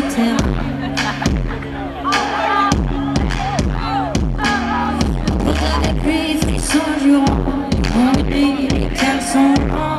to tell. on est les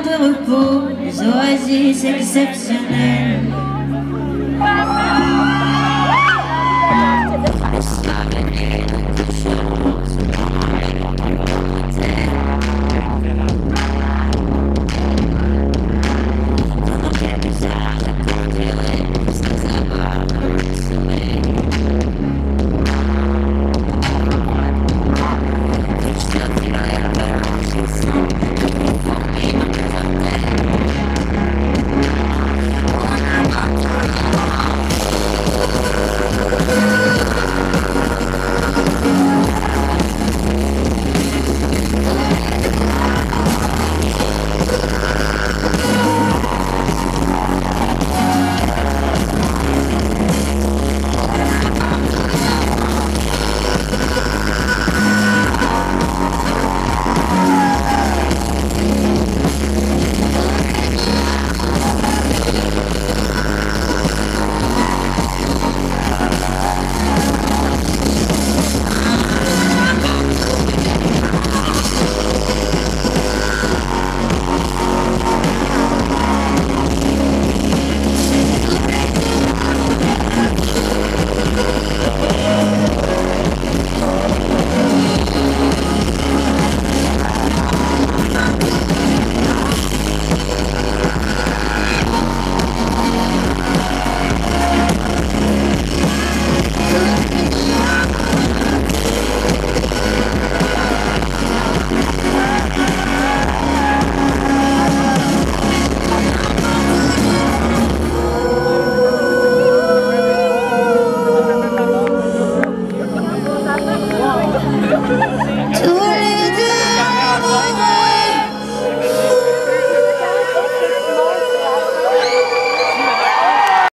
de repos, des oasis exceptionnelles.